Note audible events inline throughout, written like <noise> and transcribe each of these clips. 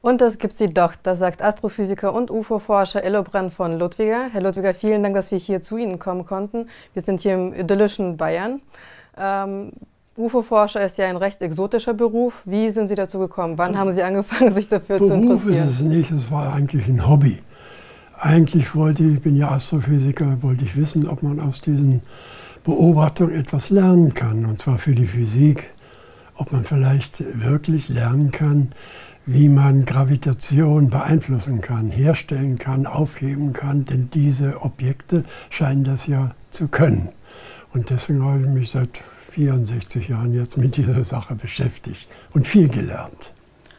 Und das gibt sie doch, das sagt Astrophysiker und UFO-Forscher Ellobrand von Ludwiger. Herr Ludwiger, vielen Dank, dass wir hier zu Ihnen kommen konnten. Wir sind hier im idyllischen Bayern. Ähm, UFO-Forscher ist ja ein recht exotischer Beruf. Wie sind Sie dazu gekommen? Wann haben Sie angefangen, sich dafür Beruf zu interessieren? Beruf ist es nicht, es war eigentlich ein Hobby. Eigentlich wollte ich, ich bin ja Astrophysiker, wollte ich wissen, ob man aus diesen Beobachtungen etwas lernen kann, und zwar für die Physik. Ob man vielleicht wirklich lernen kann, wie man Gravitation beeinflussen kann, herstellen kann, aufheben kann, denn diese Objekte scheinen das ja zu können. Und deswegen habe ich mich seit 64 Jahren jetzt mit dieser Sache beschäftigt und viel gelernt.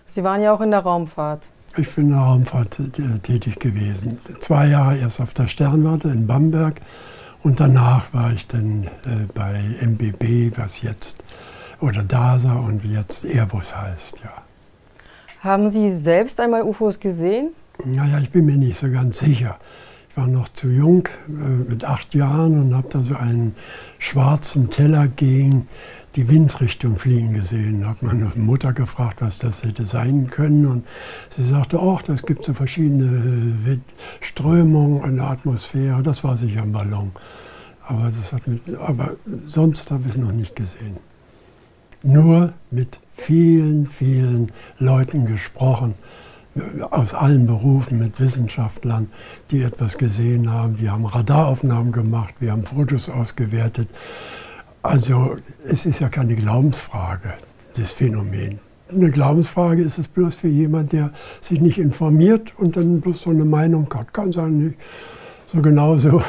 Sie waren ja auch in der Raumfahrt. Ich bin in der Raumfahrt äh, tätig gewesen. Zwei Jahre erst auf der Sternwarte in Bamberg und danach war ich dann äh, bei MBB, was jetzt, oder DASA und jetzt Airbus heißt, ja. Haben Sie selbst einmal UFOs gesehen? Naja, ich bin mir nicht so ganz sicher. Ich war noch zu jung, äh, mit acht Jahren, und habe da so einen schwarzen Teller gegen die Windrichtung fliegen gesehen. Da hat meine Mutter gefragt, was das hätte sein können. Und sie sagte, ach, das gibt so verschiedene Strömungen in der Atmosphäre. Das war sicher ein Ballon. Aber, das hat mit, aber sonst habe ich es noch nicht gesehen. Nur mit vielen, vielen Leuten gesprochen, aus allen Berufen, mit Wissenschaftlern, die etwas gesehen haben. Wir haben Radaraufnahmen gemacht, wir haben Fotos ausgewertet. Also es ist ja keine Glaubensfrage, das Phänomen. Eine Glaubensfrage ist es bloß für jemanden, der sich nicht informiert und dann bloß so eine Meinung hat. Kann sein, nicht. So genauso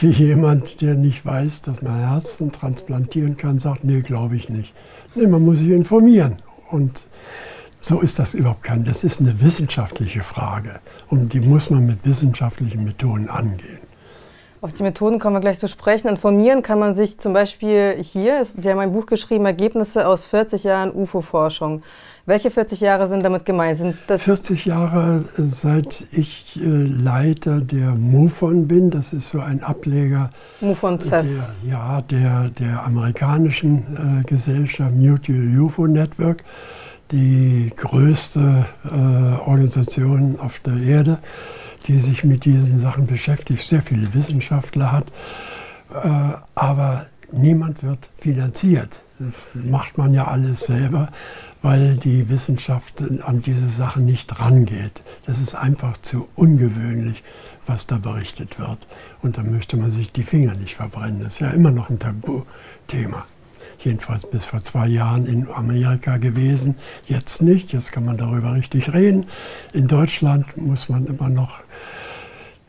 wie jemand, der nicht weiß, dass man Herzen transplantieren kann, sagt, nee, glaube ich nicht. Nee, man muss sich informieren. Und so ist das überhaupt kein, das ist eine wissenschaftliche Frage. Und die muss man mit wissenschaftlichen Methoden angehen. Auf die Methoden kommen wir gleich zu sprechen. Informieren kann man sich zum Beispiel hier, Sie haben ein Buch geschrieben, Ergebnisse aus 40 Jahren UFO-Forschung. Welche 40 Jahre sind damit gemeint? Sind das 40 Jahre, äh, seit ich äh, Leiter der MUFON bin. Das ist so ein Ableger MUFON. Der, ja, der, der amerikanischen äh, Gesellschaft Mutual UFO Network, die größte äh, Organisation auf der Erde die sich mit diesen Sachen beschäftigt, sehr viele Wissenschaftler hat, äh, aber niemand wird finanziert. Das macht man ja alles selber, weil die Wissenschaft an diese Sachen nicht rangeht. Das ist einfach zu ungewöhnlich, was da berichtet wird. Und da möchte man sich die Finger nicht verbrennen. Das ist ja immer noch ein Tabuthema jedenfalls bis vor zwei Jahren in Amerika gewesen. Jetzt nicht, jetzt kann man darüber richtig reden. In Deutschland muss man immer noch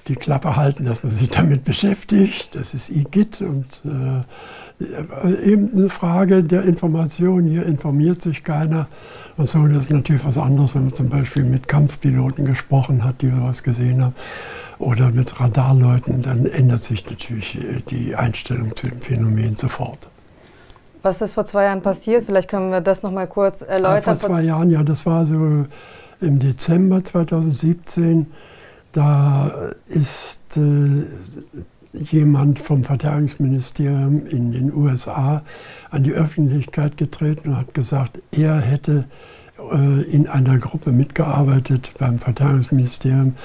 die Klappe halten, dass man sich damit beschäftigt. Das ist IGIT und äh, eben eine Frage der Information. Hier informiert sich keiner. Und so, das ist natürlich was anderes, wenn man zum Beispiel mit Kampfpiloten gesprochen hat, die was gesehen haben, oder mit Radarleuten, dann ändert sich natürlich äh, die Einstellung zu dem Phänomen sofort. Was ist vor zwei Jahren passiert? Vielleicht können wir das noch mal kurz erläutern. vor zwei Jahren, ja, das war so im Dezember 2017. Da ist äh, jemand vom Verteidigungsministerium in den USA an die Öffentlichkeit getreten und hat gesagt, er hätte äh, in einer Gruppe mitgearbeitet beim Verteidigungsministerium,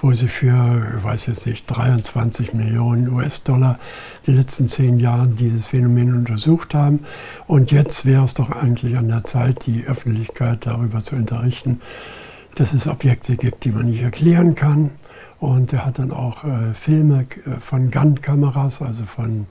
wo sie für, ich weiß jetzt nicht, 23 Millionen US-Dollar die letzten zehn Jahre dieses Phänomen untersucht haben. Und jetzt wäre es doch eigentlich an der Zeit, die Öffentlichkeit darüber zu unterrichten, dass es Objekte gibt, die man nicht erklären kann. Und er hat dann auch äh, Filme äh, von Gun-Kameras, also von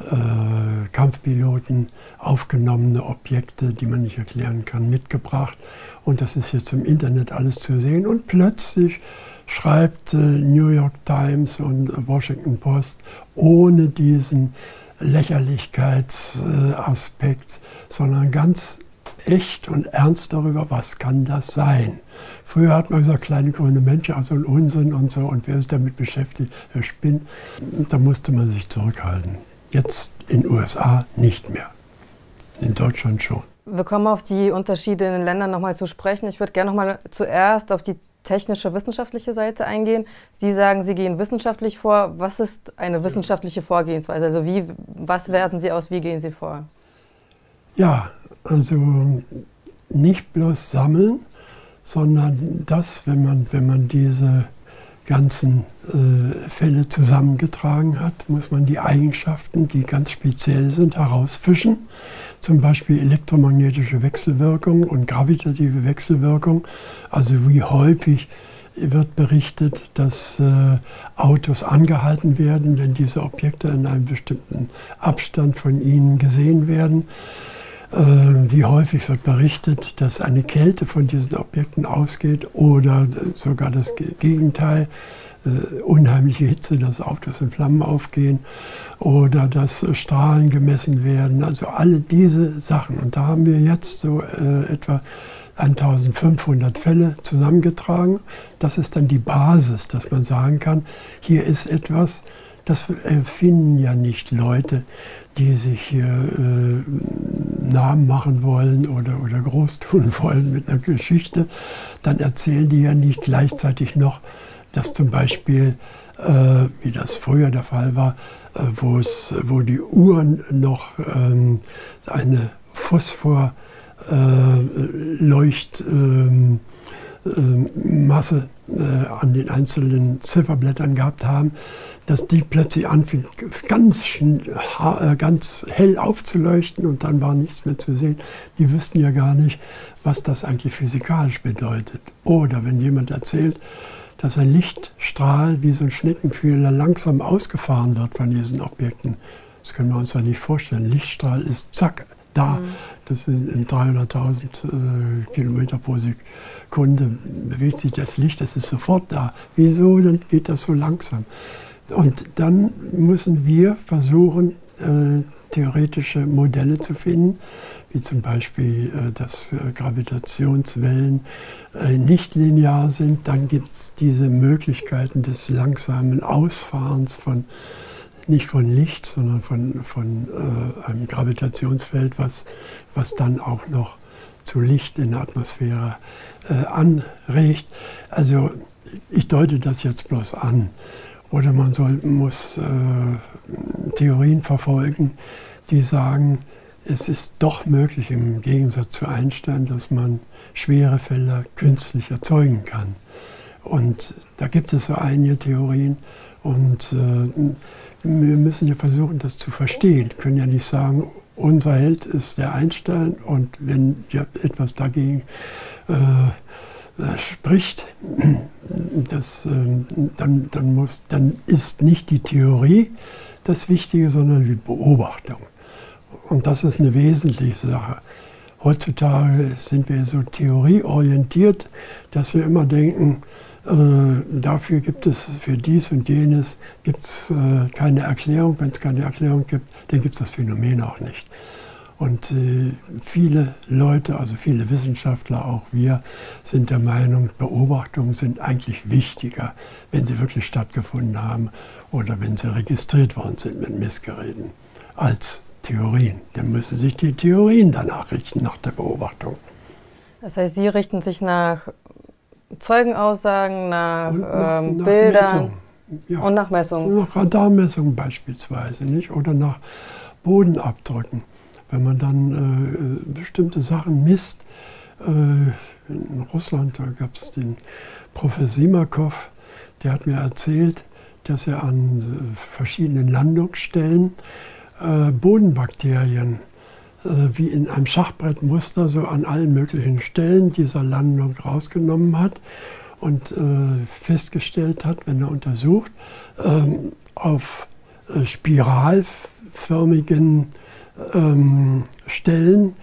äh, Kampfpiloten aufgenommene Objekte, die man nicht erklären kann, mitgebracht. Und das ist jetzt im Internet alles zu sehen. Und plötzlich schreibt äh, New York Times und Washington Post ohne diesen Lächerlichkeitsaspekt, sondern ganz echt und ernst darüber, was kann das sein. Früher hat man gesagt, kleine grüne Menschen, also ein Unsinn und so, und wer ist damit beschäftigt, der spinnt. Da musste man sich zurückhalten. Jetzt in den USA nicht mehr. In Deutschland schon. Wir kommen auf die Unterschiede in den Ländern nochmal zu sprechen. Ich würde gerne nochmal zuerst auf die technische, wissenschaftliche Seite eingehen. Sie sagen, Sie gehen wissenschaftlich vor. Was ist eine wissenschaftliche Vorgehensweise? Also wie, was werten Sie aus, wie gehen Sie vor? Ja, also nicht bloß sammeln, sondern das, wenn man, wenn man diese ganzen äh, Fälle zusammengetragen hat, muss man die Eigenschaften, die ganz speziell sind, herausfischen. Zum Beispiel elektromagnetische Wechselwirkung und gravitative Wechselwirkung. Also wie häufig wird berichtet, dass äh, Autos angehalten werden, wenn diese Objekte in einem bestimmten Abstand von ihnen gesehen werden. Äh, wie häufig wird berichtet, dass eine Kälte von diesen Objekten ausgeht oder sogar das Gegenteil, äh, unheimliche Hitze, dass Autos in Flammen aufgehen oder dass Strahlen gemessen werden. Also alle diese Sachen. Und da haben wir jetzt so äh, etwa 1500 Fälle zusammengetragen. Das ist dann die Basis, dass man sagen kann, hier ist etwas, das erfinden ja nicht Leute, die sich hier äh, Namen machen wollen oder, oder groß tun <laughs> wollen mit einer Geschichte, dann erzählen die ja nicht gleichzeitig noch, dass zum Beispiel, äh, wie das früher der Fall war, äh, wo die Uhren noch ähm, eine Phosphorleucht äh, ähm, Masse äh, an den einzelnen Zifferblättern gehabt haben, dass die plötzlich anfing, ganz, äh, ganz hell aufzuleuchten und dann war nichts mehr zu sehen. Die wüssten ja gar nicht, was das eigentlich physikalisch bedeutet. Oder wenn jemand erzählt, dass ein Lichtstrahl wie so ein Schneckenfühler langsam ausgefahren wird von diesen Objekten. Das können wir uns ja nicht vorstellen. Lichtstrahl ist zack, da. Mhm. Das sind in 300.000 äh, Kilometer pro Sekunde bewegt sich das Licht, das ist sofort da. Wieso dann geht das so langsam? Und dann müssen wir versuchen, äh, theoretische Modelle zu finden, wie zum Beispiel, äh, dass äh, Gravitationswellen nicht linear sind. Dann gibt es diese Möglichkeiten des langsamen Ausfahrens von, nicht von Licht, sondern von, von einem Gravitationsfeld, was, was dann auch noch zu Licht in der Atmosphäre anregt. Also ich deute das jetzt bloß an. Oder man soll, muss äh, Theorien verfolgen, die sagen, es ist doch möglich im Gegensatz zu Einstein, dass man schwere Felder künstlich erzeugen kann. Und da gibt es so einige Theorien und äh, wir müssen ja versuchen, das zu verstehen. Wir können ja nicht sagen, unser Held ist der Einstein und wenn ja etwas dagegen äh, spricht, das, ähm, dann, dann, muss, dann ist nicht die Theorie das Wichtige, sondern die Beobachtung. Und das ist eine wesentliche Sache. Heutzutage sind wir so theorieorientiert, dass wir immer denken, äh, dafür gibt es für dies und jenes gibt's, äh, keine Erklärung. Wenn es keine Erklärung gibt, dann gibt es das Phänomen auch nicht. Und äh, viele Leute, also viele Wissenschaftler, auch wir, sind der Meinung, Beobachtungen sind eigentlich wichtiger, wenn sie wirklich stattgefunden haben oder wenn sie registriert worden sind mit Messgeräten, als Theorien. Dann müssen sich die Theorien danach richten, nach der Beobachtung. Das heißt, Sie richten sich nach Zeugenaussagen, nach, nach, ähm, nach Bildern Messung. Ja. und nach Messungen. Nach Radarmessungen beispielsweise, nicht? oder nach Bodenabdrücken wenn man dann äh, bestimmte Sachen misst. Äh, in Russland, gab es den Professor Simakov, der hat mir erzählt, dass er an äh, verschiedenen Landungsstellen äh, Bodenbakterien äh, wie in einem Schachbrettmuster so an allen möglichen Stellen dieser Landung rausgenommen hat und äh, festgestellt hat, wenn er untersucht, ähm, auf spiralförmigen ähm, Stellen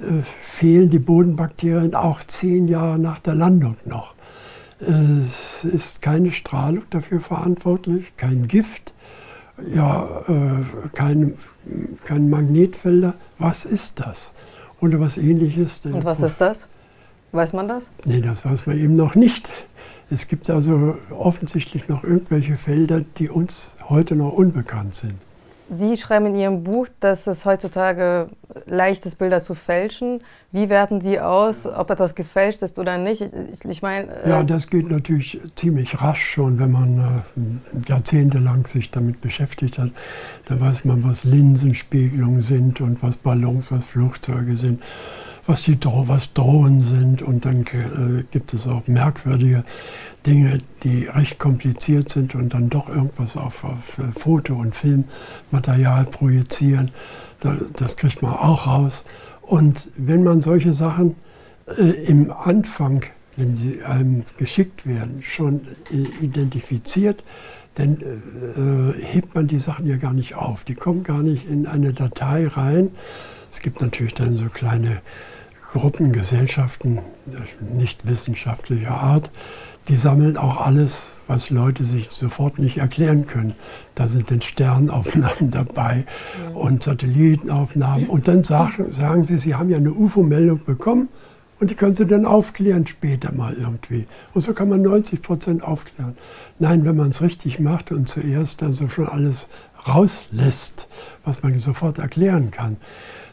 äh, fehlen die Bodenbakterien auch zehn Jahre nach der Landung noch. Es ist keine Strahlung dafür verantwortlich, kein Gift, ja, äh, kein, kein Magnetfelder. Was ist das? Oder was ähnliches. Und was ist das? Weiß man das? Nee, das weiß man eben noch nicht. Es gibt also offensichtlich noch irgendwelche Felder, die uns heute noch unbekannt sind. Sie schreiben in Ihrem Buch, dass es heutzutage leicht ist, Bilder zu fälschen. Wie werten Sie aus, ob etwas gefälscht ist oder nicht? Ich, ich meine, äh ja, das geht natürlich ziemlich rasch schon, wenn man äh, jahrzehntelang sich damit beschäftigt hat. Da weiß man, was Linsenspiegelungen sind und was Ballons, was Flugzeuge sind, was, die, was Drohnen sind und dann äh, gibt es auch merkwürdige Dinge, die recht kompliziert sind und dann doch irgendwas auf, auf äh, Foto- und Filmmaterial projizieren. Das kriegt man auch raus. Und wenn man solche Sachen äh, im Anfang, wenn sie einem geschickt werden, schon äh, identifiziert, dann äh, hebt man die Sachen ja gar nicht auf. Die kommen gar nicht in eine Datei rein. Es gibt natürlich dann so kleine Gruppen, Gesellschaften nicht wissenschaftlicher Art, die sammeln auch alles, was Leute sich sofort nicht erklären können. Da sind dann Sternaufnahmen <laughs> dabei und Satellitenaufnahmen. Und dann sagen, sagen sie, sie haben ja eine UFO-Meldung bekommen und die können sie dann aufklären später mal irgendwie. Und so kann man 90 Prozent aufklären. Nein, wenn man es richtig macht und zuerst dann so schon alles rauslässt, was man sofort erklären kann,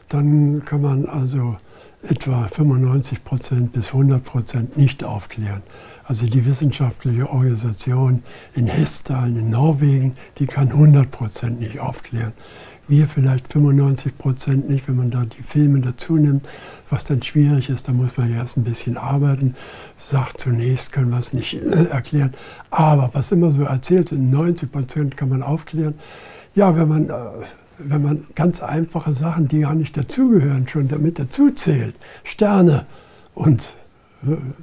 dann kann man also etwa 95 Prozent bis 100 Prozent nicht aufklären. Also die wissenschaftliche Organisation in Hessdalen in Norwegen, die kann 100 Prozent nicht aufklären. Wir vielleicht 95 Prozent nicht, wenn man da die Filme dazu nimmt, was dann schwierig ist, da muss man erst ein bisschen arbeiten. Sagt zunächst können wir es nicht äh, erklären. Aber was immer so erzählt, 90 Prozent kann man aufklären. Ja, wenn man, äh, wenn man ganz einfache Sachen, die gar nicht dazugehören, schon damit dazu zählt, Sterne und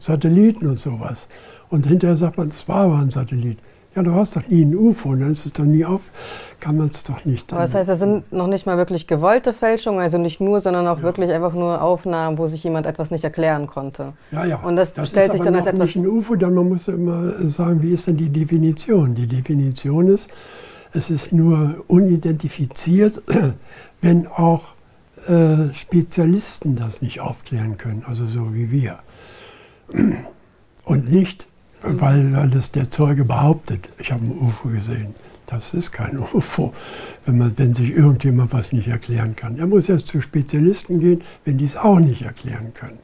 Satelliten und sowas. Und hinterher sagt man, das war aber ein Satellit. Ja, du hast doch nie ein UFO, dann ist es doch nie auf, kann man es doch nicht. Aber das heißt, das sind noch nicht mal wirklich gewollte Fälschungen, also nicht nur, sondern auch ja. wirklich einfach nur Aufnahmen, wo sich jemand etwas nicht erklären konnte. Ja, ja. Und das, das stellt sich dann als etwas. nicht ein UFO, dann man muss immer sagen, wie ist denn die Definition? Die Definition ist, es ist nur unidentifiziert, <clears throat> wenn auch äh, Spezialisten das nicht aufklären können, also so wie wir. <clears throat> Und nicht, weil, weil es der Zeuge behauptet, ich habe ein UFO gesehen. Das ist kein <laughs> UFO, wenn, man, wenn sich irgendjemand was nicht erklären kann. Er muss erst zu Spezialisten gehen, wenn die es auch nicht erklären können.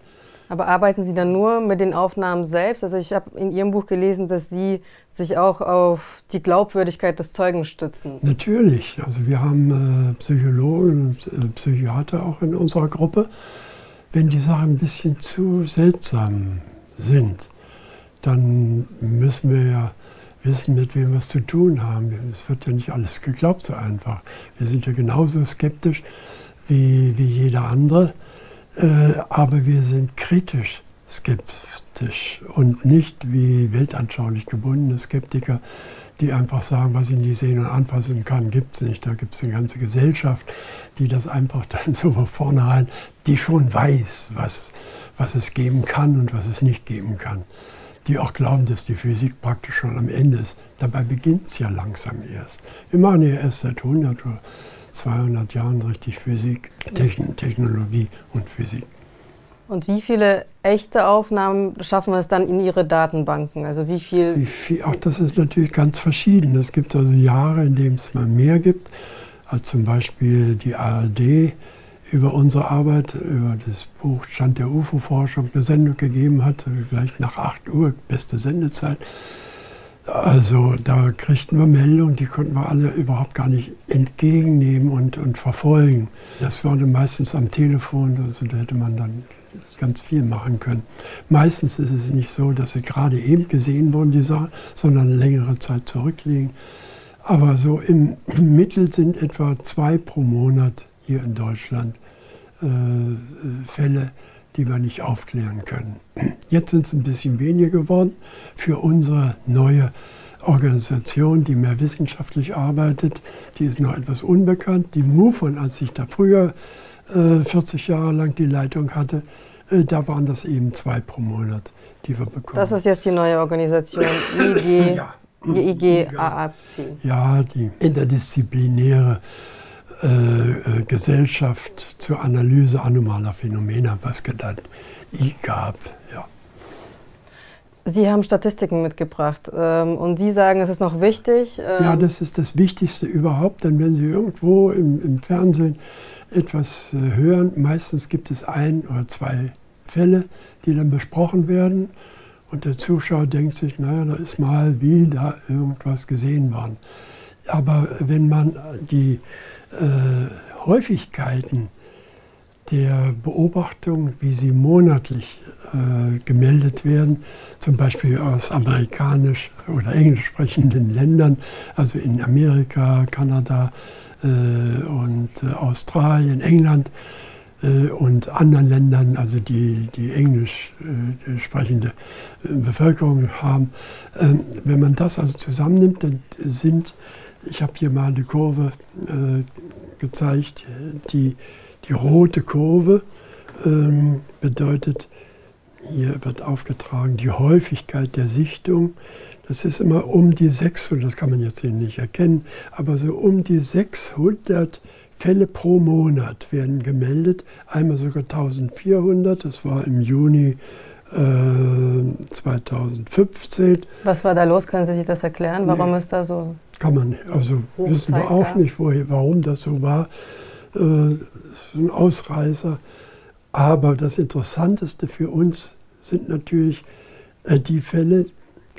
Aber arbeiten Sie dann nur mit den Aufnahmen selbst? Also ich habe in Ihrem Buch gelesen, dass Sie sich auch auf die Glaubwürdigkeit des Zeugen stützen. Natürlich. Also wir haben äh, Psychologen und äh, Psychiater auch in unserer Gruppe. Wenn die Sachen ein bisschen zu seltsam sind, dann müssen wir ja wissen, mit wem wir es zu tun haben. Es wird ja nicht alles geglaubt so einfach. Wir sind ja genauso skeptisch wie, wie jeder andere, aber wir sind kritisch skeptisch und nicht wie weltanschaulich gebundene Skeptiker, die einfach sagen, was ich nicht sehen und anfassen kann, gibt es nicht. Da gibt es eine ganze Gesellschaft, die das einfach <laughs> dann so von vornherein, die schon weiß, was, was es geben kann und was es nicht geben kann. Die auch glauben, dass die Physik praktisch schon am Ende ist. Dabei beginnt es ja langsam erst. Wir machen ja erst seit 100 oder 200 Jahren richtig Physik, Technologie und Physik. Und wie viele echte Aufnahmen schaffen wir es dann in Ihre Datenbanken? Also wie viel? Wie viel auch das ist natürlich ganz verschieden. Es gibt also Jahre, in denen es mal mehr gibt, als zum Beispiel die ARD über unsere Arbeit, über das Buch Stand der UFO-Forschung eine Sendung gegeben hat, gleich nach 8 Uhr, beste Sendezeit. Also da kriegten wir Meldungen, die konnten wir alle überhaupt gar nicht entgegennehmen und, und verfolgen. Das wurde meistens am Telefon, also da hätte man dann ganz viel machen können. Meistens ist es nicht so, dass sie gerade eben gesehen wurden, die Sachen, sondern längere Zeit zurückliegen. Aber so im <clears throat> Mittel sind etwa zwei pro Monat hier in Deutschland äh, Fälle, die wir nicht aufklären können. Jetzt sind es ein bisschen weniger geworden für unsere neue Organisation, die mehr wissenschaftlich arbeitet. Die ist noch etwas unbekannt. Die MUFON, als ich da früher äh, 40 Jahre lang die Leitung hatte, äh, da waren das eben zwei pro Monat, die wir bekommen. Das ist jetzt die neue Organisation, <coughs> IG, ja. IG AAP. Ja, die interdisziplinäre äh, äh, Gesellschaft zur Analyse anomaler Phänomene, was genannt IGAP. Ja. Sie haben Statistiken mitgebracht ähm, und Sie sagen, es ist noch wichtig. Ähm ja, das ist das Wichtigste überhaupt, denn wenn Sie irgendwo im, im Fernsehen etwas äh, hören, meistens gibt es ein oder zwei Fälle, die dann besprochen werden und der Zuschauer denkt sich, naja, da ist mal wieder irgendwas gesehen worden. Aber wenn man die äh, Häufigkeiten der Beobachtung, wie sie monatlich äh, gemeldet werden, zum Beispiel aus amerikanisch oder englisch sprechenden Ländern, also in Amerika, Kanada äh, und äh, Australien, England äh, und anderen Ländern, also die, die englisch äh, sprechende äh, Bevölkerung haben. Ähm, wenn man das also zusammennimmt, dann sind, ich habe hier mal eine Kurve gezeigt, die die rote Kurve ähm, bedeutet, hier wird aufgetragen, die Häufigkeit der Sichtung. Das ist immer um die 600, das kann man jetzt hier nicht erkennen, aber so um die 600 Fälle pro Monat werden gemeldet. Einmal sogar 1400, das war im Juni äh, 2015. Was war da los? Können Sie sich das erklären? Warum nee, ist da so? Kann man, also wissen wir auch nicht, woher, warum das so war äh, ein Ausreißer. Aber das Interessanteste für uns sind natürlich äh, die Fälle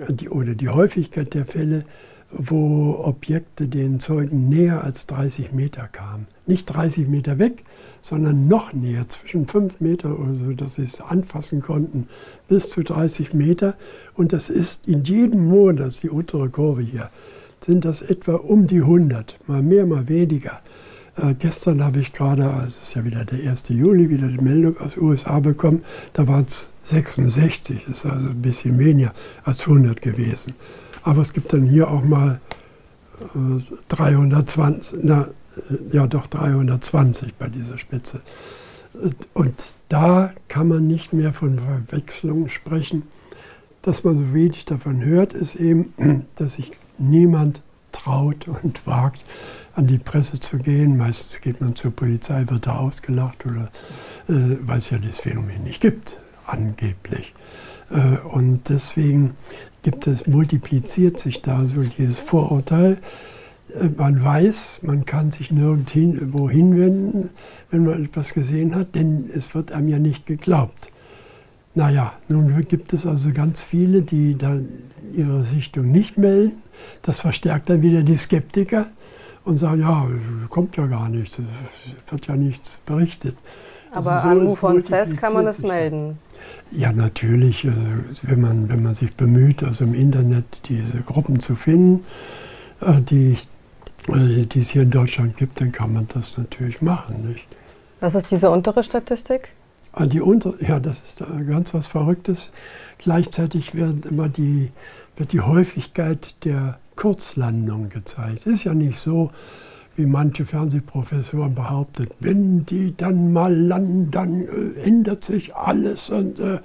die, oder die Häufigkeit der Fälle, wo Objekte den Zeugen näher als 30 Meter kamen. Nicht 30 Meter weg, sondern noch näher, zwischen 5 Meter oder so, dass sie es anfassen konnten, bis zu 30 Meter. Und das ist in jedem Monat, das ist die untere Kurve hier, sind das etwa um die 100, mal mehr, mal weniger. Äh, gestern habe ich gerade, das ist ja wieder der 1. Juli, wieder die Meldung aus den USA bekommen, da waren es 66, ist also ein bisschen weniger als 100 gewesen. Aber es gibt dann hier auch mal äh, 320, na, äh, ja doch 320 bei dieser Spitze. Und da kann man nicht mehr von Verwechslungen sprechen. Dass man so wenig davon hört, ist eben, <clears throat> dass sich niemand traut und wagt, an die Presse zu gehen. Meistens geht man zur Polizei, wird da ausgelacht, oder, äh, weil es ja das Phänomen nicht gibt, angeblich. Äh, und deswegen gibt es, multipliziert sich da so dieses Vorurteil. Äh, man weiß, man kann sich nirgendwo hinwenden, wenn man etwas gesehen hat, denn es wird einem ja nicht geglaubt. Naja, nun gibt es also ganz viele, die dann ihre Sichtung nicht melden. Das verstärkt dann wieder die Skeptiker, und sagen, ja, kommt ja gar nichts, wird ja nichts berichtet. Aber also so an UFO und CES kann man es melden. Ja, natürlich, also wenn, man, wenn man sich bemüht, also im Internet diese Gruppen zu finden, äh, die, äh, die es hier in Deutschland gibt, dann kann man das natürlich machen. Nicht? Was ist diese untere Statistik? Ah, die unter, ja, das ist ganz was Verrücktes. Gleichzeitig werden immer die, wird die Häufigkeit der Kurzlandung gezeigt. Ist ja nicht so, wie manche Fernsehprofessoren behaupten, wenn die dann mal landen, dann äh, ändert sich alles. Und äh,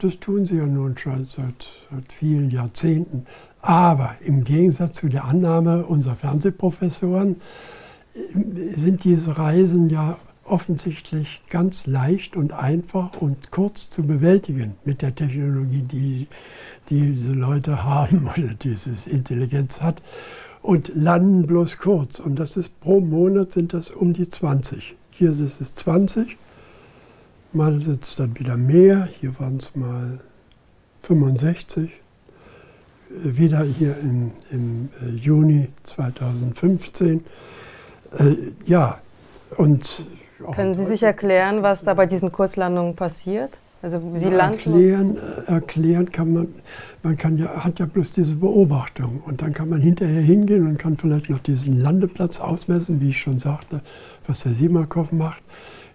das tun sie ja nun schon seit, seit vielen Jahrzehnten. Aber im Gegensatz zu der Annahme unserer Fernsehprofessoren äh, sind diese Reisen ja offensichtlich ganz leicht und einfach und kurz zu bewältigen mit der Technologie, die, die diese Leute haben <laughs> oder dieses Intelligenz hat und landen bloß kurz. Und das ist pro Monat sind das um die 20. Hier ist es 20, mal es dann wieder mehr, hier waren es mal 65, wieder hier im, im äh, Juni 2015. Äh, ja, und können Sie sich erklären, was da bei diesen Kurzlandungen passiert? Also Sie ja, landen erklären, äh, erklären kann man, man kann ja, hat ja bloß diese Beobachtung und dann kann man hinterher hingehen und kann vielleicht noch diesen Landeplatz ausmessen, wie ich schon sagte, was der Simakov macht.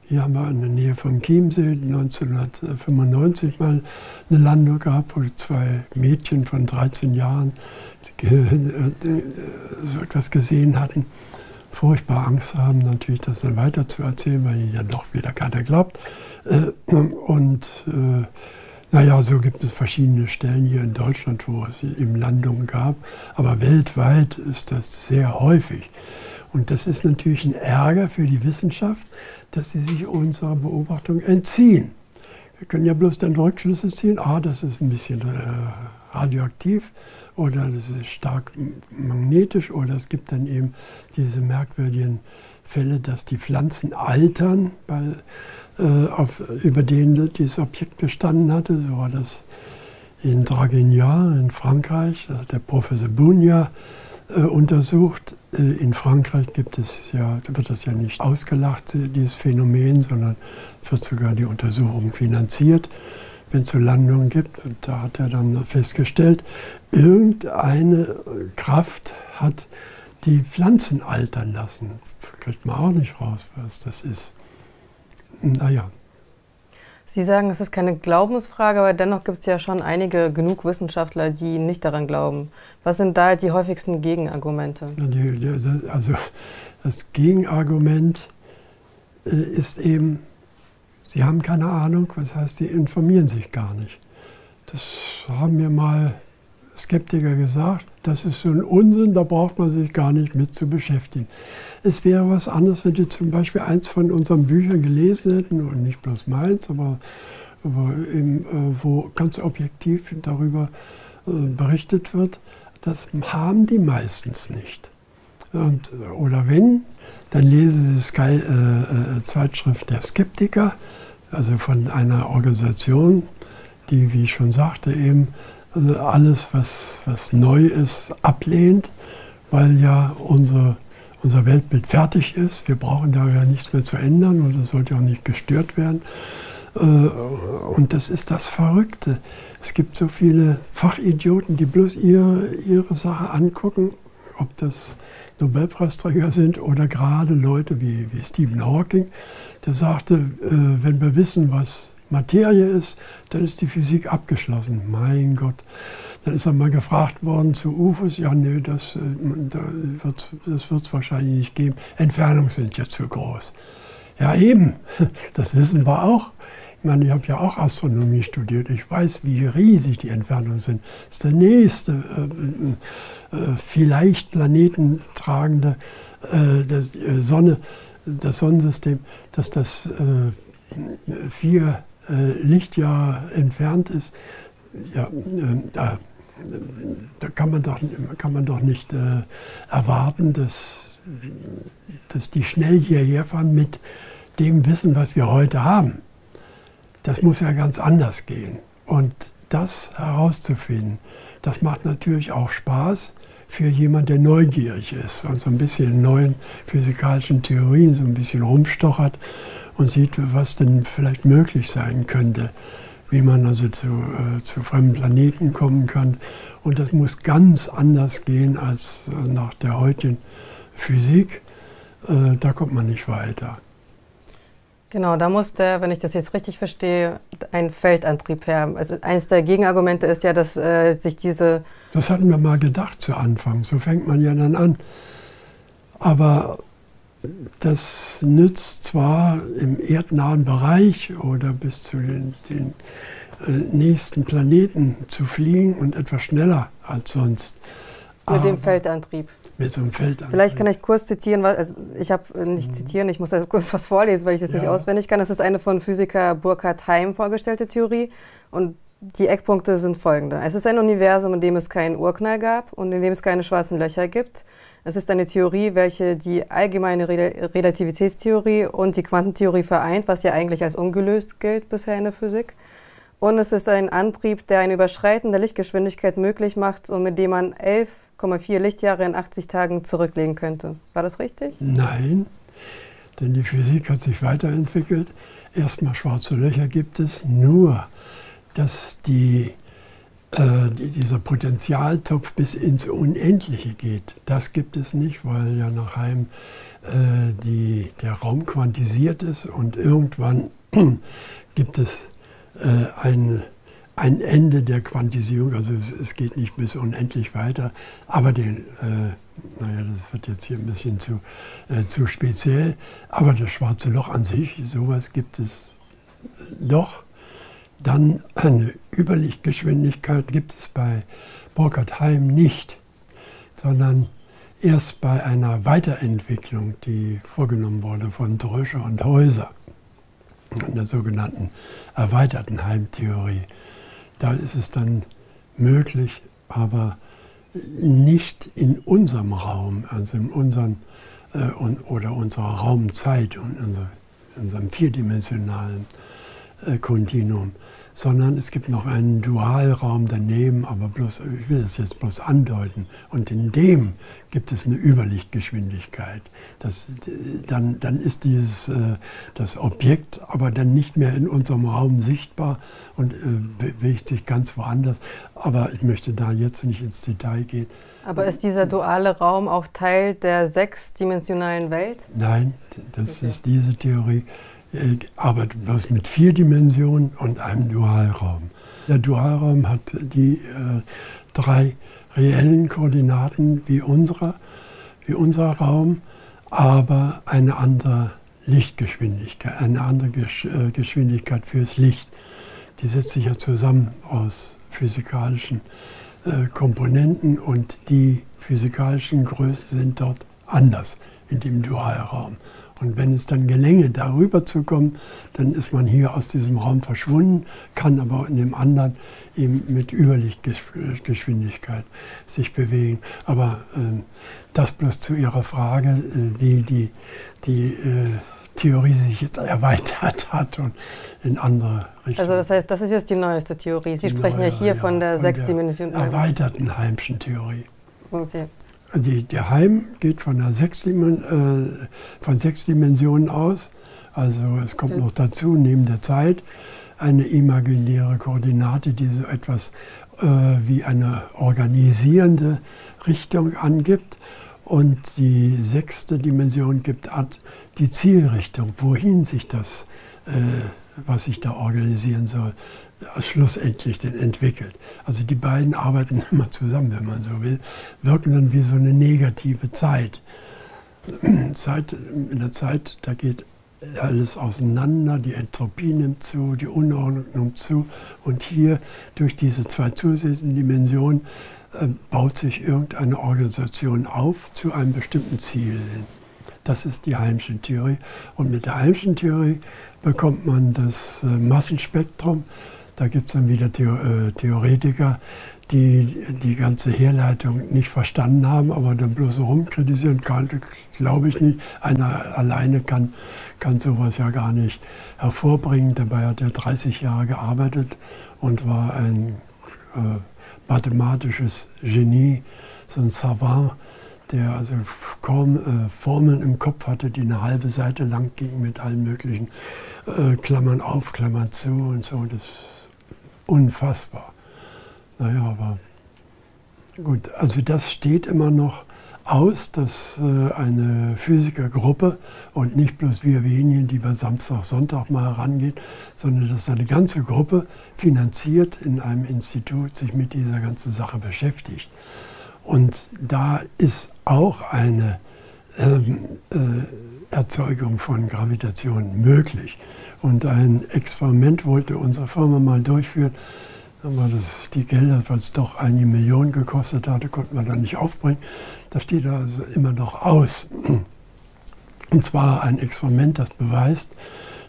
Hier haben wir in der Nähe vom Chiemsee 1995 mal eine Landung gehabt, wo zwei Mädchen von 13 Jahren äh, so etwas gesehen hatten furchtbar Angst haben, natürlich das dann weiter zu erzählen, weil ihnen ja doch wieder keiner glaubt. Äh, und äh, naja, so gibt es verschiedene Stellen hier in Deutschland, wo es eben Landungen gab. Aber weltweit ist das sehr häufig. Und das ist natürlich ein Ärger für die Wissenschaft, dass sie sich unserer Beobachtung entziehen. Wir können ja bloß dann Rückschlüsse ziehen, ah, das ist ein bisschen äh, radioaktiv oder das ist stark magnetisch oder es gibt dann eben diese merkwürdigen Fälle, dass die Pflanzen altern, weil, äh, auf, über denen dieses Objekt gestanden hatte. So war das in Draguignan in Frankreich. Der Professor Bunja äh, untersucht. Äh, in Frankreich gibt es ja, wird das ja nicht ausgelacht, dieses Phänomen, sondern wird sogar die Untersuchung finanziert, wenn es so Landungen gibt. Und da hat er dann festgestellt, irgendeine Kraft hat die Pflanzen altern lassen. Kriegt man auch nicht raus, was das ist. Naja. Sie sagen, es ist keine Glaubensfrage, aber dennoch gibt es ja schon einige genug Wissenschaftler, die nicht daran glauben. Was sind da die häufigsten Gegenargumente? Also das Gegenargument äh, ist eben, sie haben keine Ahnung, was heißt, sie informieren sich gar nicht. Das haben mir mal Skeptiker gesagt, das ist so ein Unsinn, da braucht man sich gar nicht mit zu beschäftigen. Es wäre was anderes, wenn die zum Beispiel eins von unseren Büchern gelesen hätten, und nicht bloß meins, aber, aber eben, äh, wo ganz objektiv darüber äh, berichtet wird. Das haben die meistens nicht. Und, oder wenn, dann lesen sie die äh, Zeitschrift der Skeptiker, also von einer Organisation, die, wie ich schon sagte, eben also alles, was, was neu ist, ablehnt, weil ja unsere, unser Weltbild fertig ist. Wir brauchen da ja nichts mehr zu ändern und es sollte auch nicht gestört werden. Äh, und das ist das Verrückte. Es gibt so viele Fachidioten, die bloß ihre, ihre Sache angucken, ob das Nobelpreisträger sind oder gerade Leute wie, wie Stephen Hawking, der sagte, äh, wenn wir wissen, was Materie ist, dann ist die Physik abgeschlossen. Mein Gott. Dann ist er mal gefragt worden zu UFOs. Ja, nee, das, äh, das wird es wahrscheinlich nicht geben. Entfernungen sind ja zu groß. Ja, eben. <laughs> Das wissen wir auch. Ich meine, ich habe ja auch Astronomie studiert. Ich weiß, wie riesig die Entfernungen sind. Das ist der nächste, äh, äh, vielleicht planetentragende äh, das, äh, Sonne, das Sonnensystem, dass das äh, vier äh, Lichtjahr entfernt ist, ja, äh, da, da, kann, man doch, kann man doch nicht äh, erwarten, dass, dass die schnell hierher fahren mit dem Wissen, was wir heute haben. Das muss ja ganz anders gehen. Und das herauszufinden, das macht natürlich auch Spaß für jemanden, der neugierig ist und so ein bisschen in neuen physikalischen Theorien so ein bisschen rumstochert und sieht, was denn vielleicht möglich sein könnte, wie man also zu, äh, zu fremden Planeten kommen kann. Und das muss ganz anders gehen als äh, nach der heutigen Physik. Äh, da kommt man nicht weiter. Genau, da muss der, wenn ich das jetzt richtig verstehe, ein Feldantrieb her. Also eines der Gegenargumente ist ja, dass äh, sich diese. Das hatten wir mal gedacht zu Anfang. So fängt man ja dann an. Aber das nützt zwar im erdnahen Bereich oder bis zu den, den äh, nächsten Planeten zu fliegen und etwas schneller als sonst. Mit dem Feldantrieb. Mit so einem Feldantrieb. Vielleicht kann ich kurz zitieren, was, also ich habe äh, nicht mhm. zitieren, ich muss also kurz was vorlesen, weil ich das ja. nicht auswendig kann. Das ist eine von Physiker Burkhard Heim vorgestellte Theorie und die Eckpunkte sind folgende. Es ist ein Universum, in dem es keinen Urknall gab und in dem es keine schwarzen Löcher gibt. Es ist eine Theorie, welche die allgemeine Relativitätstheorie und die Quantentheorie vereint, was ja eigentlich als ungelöst gilt bisher in der Physik. Und es ist ein Antrieb, der eine Überschreiten der Lichtgeschwindigkeit möglich macht und mit dem man 11,4 Lichtjahre in 80 Tagen zurücklegen könnte. War das richtig? Nein, denn die Physik hat sich weiterentwickelt. Erstmal schwarze Löcher gibt es, nur dass die äh, dieser Potentialtopf bis ins Unendliche geht. Das gibt es nicht, weil ja nach äh, die, der Raum quantisiert ist und irgendwann <clears throat> gibt es ein, ein Ende der Quantisierung. Also es, es, geht nicht bis unendlich weiter, aber den, äh, naja, das wird jetzt hier ein bisschen zu, äh, zu speziell, aber das schwarze Loch an sich, sowas gibt es doch. Dann eine Überlichtgeschwindigkeit gibt es bei Burkhard Heim nicht, sondern erst bei einer Weiterentwicklung, die vorgenommen wurde von Dröscher und Häuser, in der sogenannten erweiterten Heimtheorie. Da ist es dann möglich, aber nicht in unserem Raum, also in unserem äh, oder unserer Raumzeit und in unserem vierdimensionalen äh, Kontinuum. Sondern es gibt noch einen Dualraum daneben, aber bloß, ich will das jetzt bloß andeuten. Und in dem gibt es eine Überlichtgeschwindigkeit. Das, dann, dann ist dieses, äh, das Objekt aber dann nicht mehr in unserem Raum sichtbar und äh, bewegt sich ganz woanders. Aber ich möchte da jetzt nicht ins Detail gehen. Aber ist dieser duale Raum auch Teil der sechsdimensionalen Welt? Nein, das okay. ist diese Theorie arbeitet bloß mit vier Dimensionen und einem Dualraum. Der Dualraum hat die äh, drei reellen Koordinaten wie, unsere, wie unser Raum, aber eine andere Lichtgeschwindigkeit, eine andere Gesch äh, Geschwindigkeit fürs Licht. Die setzt sich ja zusammen aus physikalischen äh, Komponenten und die physikalischen Größen sind dort anders in dem Dualraum. Und wenn es dann gelänge, darüber zu kommen, dann ist man hier aus diesem Raum verschwunden, kann aber in dem anderen eben mit Überlichtgeschwindigkeit sich bewegen. Aber äh, das bloß zu Ihrer Frage, äh, wie die, die äh, Theorie sich jetzt <laughs> erweitert hat und in andere Richtungen. Also das heißt, das ist jetzt die neueste Theorie. Sie die sprechen neue, ja hier ja, von der sechsdimensionalen. Erweiterten Heimschen Theorie. Okay. Die, der Heim geht von, einer sechs, äh, von sechs Dimensionen aus. Also es kommt noch dazu, neben der Zeit, eine imaginäre Koordinate, die so etwas äh, wie eine organisierende Richtung angibt. Und die sechste Dimension gibt die Zielrichtung, wohin sich das, äh, was sich da organisieren soll, schlussendlich denn entwickelt. Also die beiden arbeiten <laughs> immer zusammen, wenn man so will, wirken dann wie so eine negative Zeit. <clears throat> Zeit in der Zeit, da geht alles auseinander, die Entropie nimmt zu, die Unordnung nimmt zu. Und hier durch diese zwei zusätzlichen Dimensionen äh, baut sich irgendeine Organisation auf zu einem bestimmten Ziel. Das ist die Heimschen Theorie. Und mit der Heimschen Theorie bekommt man das äh, Massenspektrum, da gibt es dann wieder äh, Theoretiker, die die ganze Herleitung nicht verstanden haben, aber dann bloß rumkritisieren glaube ich nicht. Einer alleine kann, kann sowas ja gar nicht hervorbringen. Dabei hat er 30 Jahre gearbeitet und war ein äh, mathematisches Genie, so ein Savant, der also kaum äh, Formeln im Kopf hatte, die eine halbe Seite lang gingen mit allen möglichen äh, Klammern auf, Klammern zu und so. Das unfassbar. Naja, aber gut, also das steht immer noch aus, dass äh, eine Physikergruppe und nicht bloß wir wenigen, die bei Samstag, Sonntag mal herangehen, sondern dass eine ganze Gruppe finanziert in einem Institut sich mit dieser ganzen Sache beschäftigt. Und da ist auch eine ähm, äh, Erzeugung von Gravitation möglich. Und ein Experiment wollte unsere Firma mal durchführen. Aber das, die Gelder, weil es doch eine Million gekostet hatte, konnten wir dann nicht aufbringen. Das steht also immer noch aus. Und zwar ein Experiment, das beweist,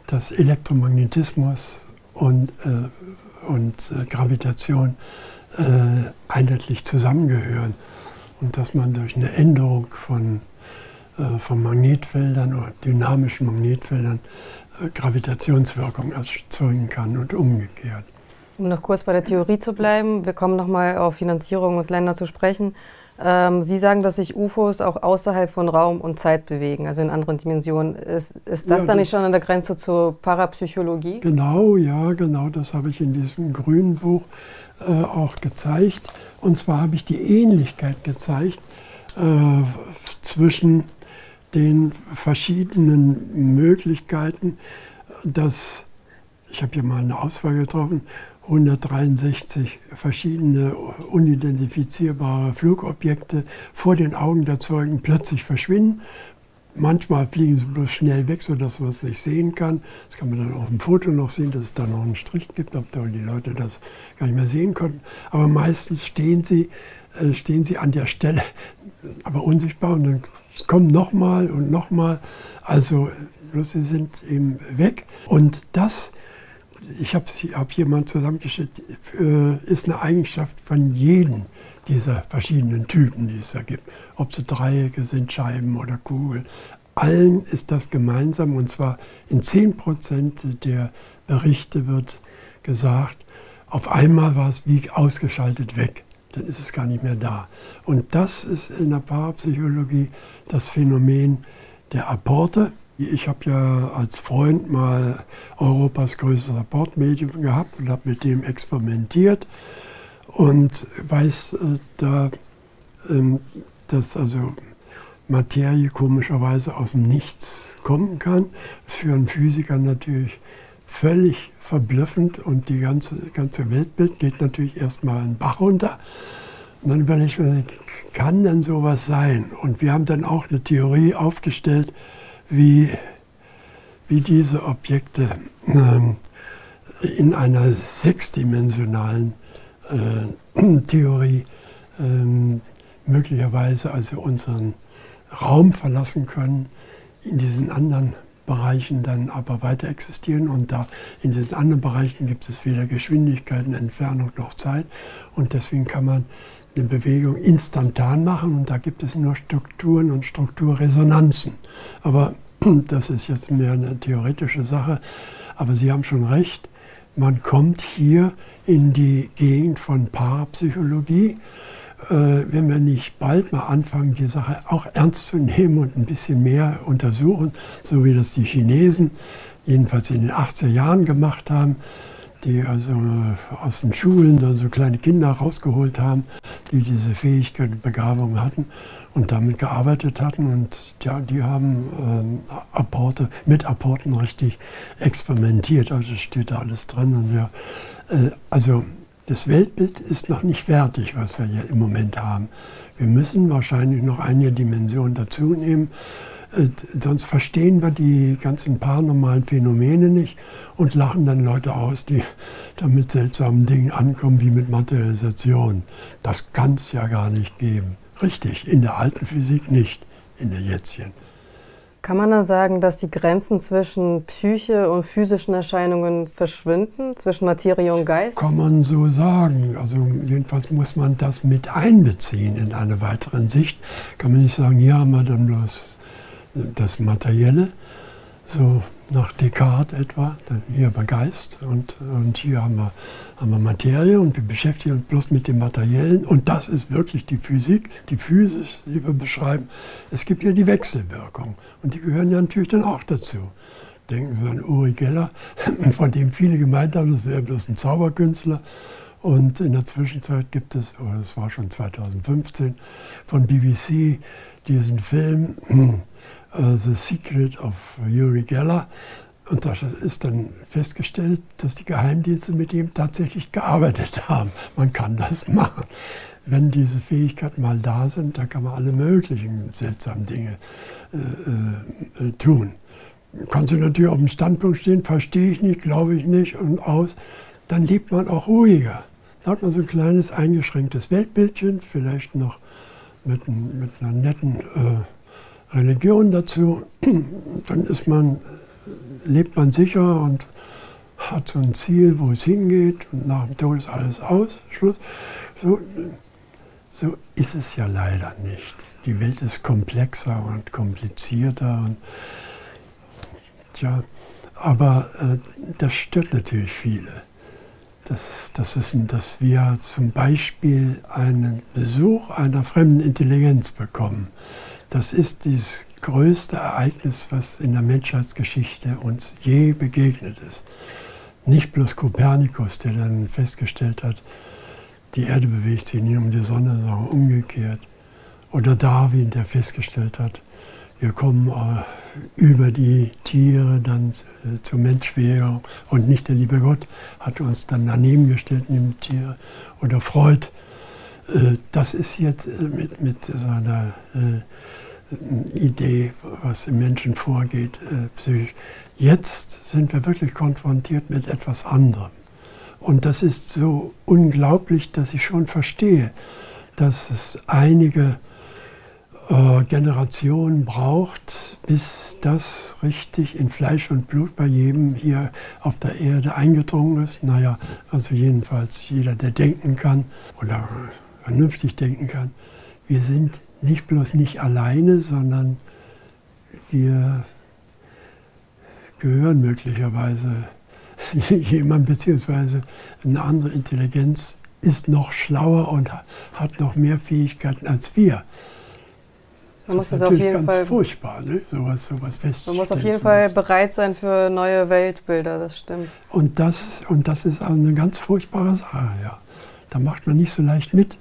dass Elektromagnetismus und, äh, und äh, Gravitation äh, einheitlich zusammengehören. Und dass man durch eine Änderung von, von Magnetfeldern oder dynamischen Magnetfeldern Gravitationswirkung erzeugen kann und umgekehrt. Um noch kurz bei der Theorie zu bleiben, wir kommen nochmal auf Finanzierung und Länder zu sprechen. Ähm, Sie sagen, dass sich UFOs auch außerhalb von Raum und Zeit bewegen, also in anderen Dimensionen. Ist, ist das ja, dann nicht schon an der Grenze zur Parapsychologie? Genau, ja, genau, das habe ich in diesem grünen Buch äh, auch gezeigt. Und zwar habe ich die Ähnlichkeit gezeigt äh, zwischen den verschiedenen Möglichkeiten, dass, ich habe hier mal eine Auswahl getroffen, 163 verschiedene unidentifizierbare Flugobjekte vor den Augen der Zeugen plötzlich verschwinden. Manchmal fliegen sie bloß schnell weg, sodass man es nicht sehen kann. Das kann man dann auf dem Foto noch sehen, dass es da noch einen Strich gibt, ob die Leute das gar nicht mehr sehen konnten. Aber meistens stehen sie, äh, stehen sie an der Stelle, aber unsichtbar und dann es kommt nochmal und nochmal. Also sie sind eben weg. Und das, ich habe hab hier mal zusammengestellt, äh, ist eine Eigenschaft von jedem dieser verschiedenen Typen, die es da gibt. Ob sie Dreiecke sind, Scheiben oder Kugeln. Allen ist das gemeinsam und zwar in 10% der Berichte wird gesagt, auf einmal war es wie ausgeschaltet weg. Dann ist es gar nicht mehr da. Und das ist in der Parapsychologie das Phänomen der Apporte. Ich habe ja als Freund mal Europas größtes Apportmedium gehabt und habe mit dem experimentiert und weiß äh, da, ähm, dass also Materie komischerweise aus dem Nichts kommen kann. Das ist für einen Physiker natürlich völlig verblüffend und die ganze, ganze Weltbild geht natürlich erstmal einen Bach runter. Und dann überlegt man, kann denn sowas sein? Und wir haben dann auch eine Theorie aufgestellt, wie, wie diese Objekte äh, in einer sechsdimensionalen äh, <clears throat> Theorie äh, möglicherweise also unseren Raum verlassen können, in diesen anderen Bereichen dann aber weiter existieren. Und da in diesen anderen Bereichen gibt es weder Geschwindigkeiten, Entfernung noch Zeit. Und deswegen kann man eine Bewegung instantan machen. Und da gibt es nur Strukturen und Strukturresonanzen. Aber <clears throat> das ist jetzt mehr eine theoretische Sache. Aber Sie haben schon recht, man kommt hier in die Gegend von Parapsychologie wenn wir nicht bald mal anfangen, die Sache auch ernst zu nehmen und ein bisschen mehr untersuchen, so wie das die Chinesen jedenfalls in den 80er Jahren gemacht haben, die also äh, aus den Schulen dann so kleine Kinder rausgeholt haben, die diese Fähigkeit und Begabung hatten und damit gearbeitet hatten. Und ja, die haben äh, Apporte, mit Apporten richtig experimentiert. Also steht da alles drin. Und ja, äh, also das Weltbild ist noch nicht fertig, was wir hier im Moment haben. Wir müssen wahrscheinlich noch einige Dimensionen dazu nehmen, äh, sonst verstehen wir die ganzen paranormalen Phänomene nicht und lachen dann Leute aus, die da mit seltsamen Dingen ankommen, wie mit Materialisation. Das kann es ja gar nicht geben. Richtig, in der alten Physik nicht, in der jetzigen. Kann man da sagen, dass die Grenzen zwischen Psyche und physischen Erscheinungen verschwinden, zwischen Materie und Geist? Kann man so sagen. Also jedenfalls muss man das mit einbeziehen in eine weitere Sicht. Kann man nicht sagen, hier haben wir dann bloß das Materielle, so nach Descartes etwa, hier haben wir Geist und, und hier haben wir, haben wir Materie und wir beschäftigen uns bloß mit dem Materiellen und das ist wirklich die Physik, die Physis, die wir beschreiben. Es gibt ja die Wechselwirkung und die gehören ja natürlich dann auch dazu. Denken Sie an Uri Geller, <laughs> von dem viele gemeint haben, das wäre bloß ein Zauberkünstler. Und in der Zwischenzeit gibt es, oh, das war schon 2015, von BBC diesen Film, <clears throat> uh, The Secret of Uri Geller. Und da ist dann festgestellt, dass die Geheimdienste mit ihm tatsächlich gearbeitet <laughs> haben. Man kann das machen. Wenn diese Fähigkeiten mal da sind, dann kann man alle möglichen seltsamen Dinge äh, äh, tun. Kannst du natürlich auf dem Standpunkt stehen, verstehe ich nicht, glaube ich nicht und aus. Dann lebt man auch ruhiger. Da hat man so ein kleines eingeschränktes Weltbildchen, vielleicht noch mit, mit einer netten äh, Religion dazu, dann ist man, lebt man sicher und hat so ein Ziel, wo es hingeht und nach dem Tod ist alles aus, Schluss. So, so ist es ja leider nicht. Die Welt ist komplexer und komplizierter und tja, aber äh, das stört natürlich viele. Das, das ist, dass wir zum Beispiel einen Besuch einer fremden Intelligenz bekommen. Das ist das größte Ereignis, was in der Menschheitsgeschichte uns je begegnet ist. Nicht bloß Kopernikus, der dann festgestellt hat, die Erde bewegt sich nicht um die Sonne, sondern umgekehrt. Oder Darwin, der festgestellt hat, wir kommen äh, über die Tiere dann äh, zur Menschwerdung und nicht der liebe Gott hat uns dann daneben gestellt neben Tiere. Oder Freud, äh, das ist jetzt mit, mit seiner äh, Idee, was im Menschen vorgeht, äh, psychisch. Jetzt sind wir wirklich konfrontiert mit etwas anderem. Und das ist so unglaublich, dass ich schon verstehe, dass es einige äh, Generationen braucht, bis das richtig in Fleisch und Blut bei jedem hier auf der Erde eingedrungen ist. Naja, also jedenfalls jeder, der denken kann oder vernünftig denken kann. Wir sind nicht bloß nicht alleine, sondern wir gehören möglicherweise <laughs> jemand beziehungsweise eine andere Intelligenz ist noch schlauer und hat noch mehr Fähigkeiten als wir. Man das muss ist natürlich auf jeden ganz Fall, furchtbar, ne? sowas, sowas Man muss auf jeden Fall bereit sein für neue Weltbilder, das stimmt. Und das, und das ist eine ganz furchtbare Sache, ja. Da macht man nicht so leicht mit.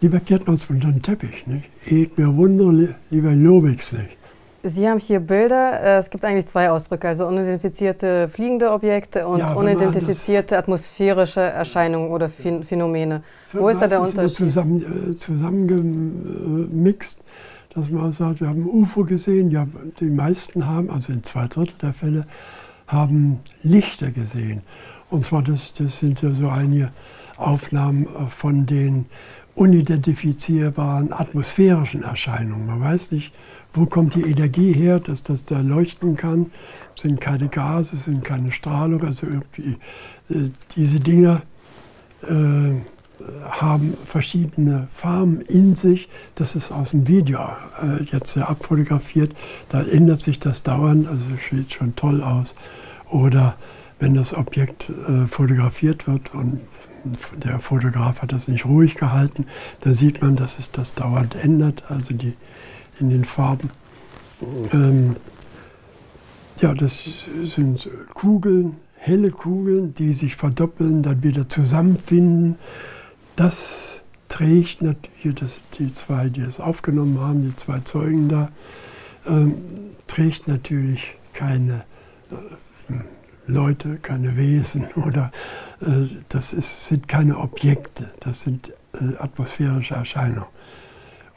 Lieber kehrt man es unter den Teppich. Nicht? Ehet mir Wunder, lieber Lobig's nicht. Sie haben hier Bilder. Äh, es gibt eigentlich zwei Ausdrücke, also unidentifizierte fliegende Objekte und ja, unidentifizierte atmosphärische Erscheinungen oder Phänomene. Wo ist da der Unterschied? Zusammen, äh, zusammengemixt, dass man sagt, wir haben UFO gesehen. Ja, die meisten haben, also in zwei Drittel der Fälle, haben Lichter gesehen. Und zwar, das, das sind ja so einige Aufnahmen äh, von den unidentifizierbaren atmosphärischen Erscheinungen. Man weiß nicht, wo kommt die Energie her, dass das da leuchten kann. Es sind keine Gase, es sind keine Strahlung. Also irgendwie äh, diese Dinge äh, haben verschiedene Farben in sich. Das ist aus dem Video äh, jetzt abfotografiert. Da ändert sich das dauernd, also sieht schon toll aus. Oder wenn das Objekt äh, fotografiert wird und der Fotograf hat das nicht ruhig gehalten, dann sieht man, dass es das dauernd ändert. Also die in den Farben. Ähm, ja, das sind Kugeln, helle Kugeln, die sich verdoppeln, dann wieder zusammenfinden. Das trägt natürlich, das, die zwei, die es aufgenommen haben, die zwei Zeugen da, ähm, trägt natürlich keine äh, Leute, keine Wesen <laughs> oder äh, das ist, sind keine Objekte, das sind äh, atmosphärische Erscheinungen.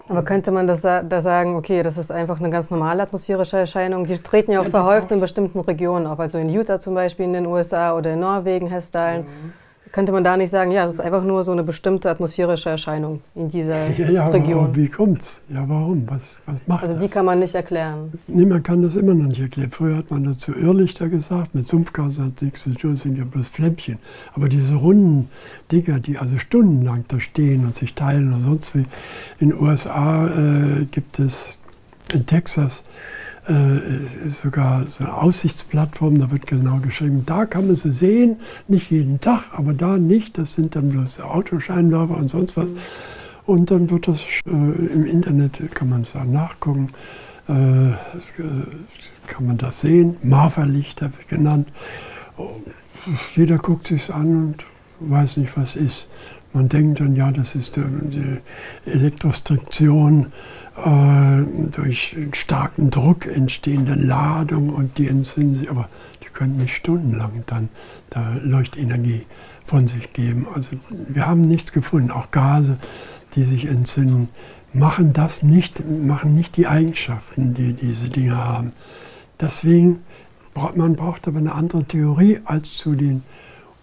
Aber könnte man das da sagen, okay, das ist einfach eine ganz normale atmosphärische Erscheinung? Die treten ja auch ja, verhäuft in bestimmten Regionen auf, also in Utah zum Beispiel in den USA oder in Norwegen, Hessdalen. Mhm. Könnte man da nicht sagen, ja, es ist einfach nur so eine bestimmte atmosphärische Erscheinung in dieser ja, ja, Region? Aber wie kommt's? Ja, warum? Was, was macht Also die das? kann man nicht erklären. Nee, man kann das immer noch nicht erklären. Früher hat man dazu Irrlichter gesagt, mit Sumpfgas hat nichts zu tun, sind ja bloß Flämmchen. Aber diese runden Dinger, die also stundenlang da stehen und sich teilen oder sonst wie. In den USA äh, gibt es in Texas sogar so eine Aussichtsplattform, da wird genau geschrieben, da kann man sie sehen, nicht jeden Tag, aber da nicht, das sind dann bloß Autoscheinwerfer und sonst was. Mhm. Und dann wird das äh, im Internet, kann man es dann nachgucken, äh, kann man das sehen, Marferlichter genannt. Jeder guckt sich an und weiß nicht, was ist. Man denkt dann, ja, das ist die Elektrostriktion äh, durch starken Druck entstehende Ladung und die entzünden sich, aber die können nicht stundenlang dann da Leuchtenergie von sich geben. Also wir haben nichts gefunden, auch Gase, die sich entzünden, machen das nicht, machen nicht die Eigenschaften, die diese Dinge haben. Deswegen braucht man braucht aber eine andere Theorie als zu den,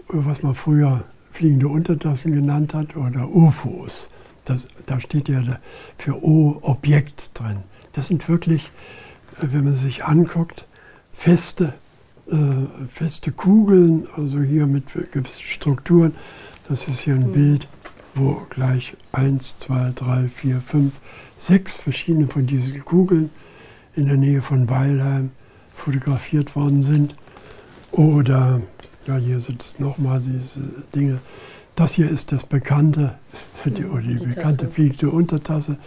was man früher fliegende Untertassen genannt hat oder UFOs. Das, da steht ja für O-Objekt drin. Das sind wirklich, äh, wenn man sich anguckt, feste, äh, feste Kugeln, also hier mit gewissen Strukturen. Das ist hier ein mhm. Bild, wo gleich eins, zwei, drei, vier, fünf, sechs verschiedene von diesen Kugeln in der Nähe von Weilheim fotografiert worden sind. Oder, ja, hier sind nochmal diese Dinge. Das hier ist das bekannte, die, die, die bekannte Tasse. fliegende Untertasse,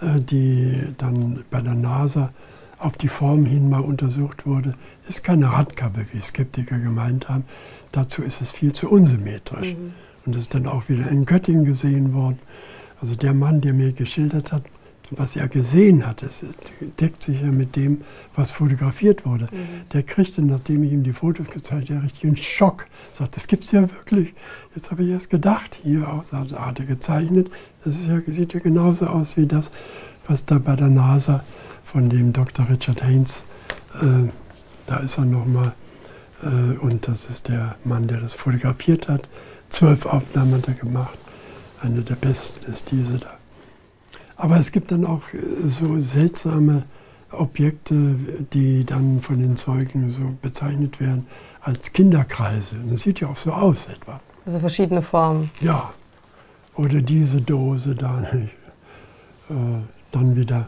äh, die dann bei der NASA auf die Form hin mal untersucht wurde. Ist keine Radkappe, wie Skeptiker gemeint haben. Dazu ist es viel zu unsymmetrisch. Mhm. Und das ist dann auch wieder in Göttingen gesehen worden. Also der Mann, der mir geschildert hat, was er gesehen hat, das deckt sich ja mit dem, was fotografiert wurde. Mhm. Der kriegte, nachdem ich ihm die Fotos gezeigt habe, richtig einen Schock. Sagt, das gibt es ja wirklich. Jetzt habe ich erst gedacht, hier auch, hat er gezeichnet. Das ja, sieht ja genauso aus wie das, was da bei der NASA von dem Dr. Richard Haynes, äh, da ist er nochmal, äh, und das ist der Mann, der das fotografiert hat. Zwölf Aufnahmen hat er gemacht. Eine der besten ist diese da. Aber es gibt dann auch äh, so seltsame Objekte, die dann von den Zeugen so bezeichnet werden als Kinderkreise. das sieht ja auch so aus etwa. Also verschiedene Formen. Ja. Oder diese Dose da. <laughs> Äh, dann wieder.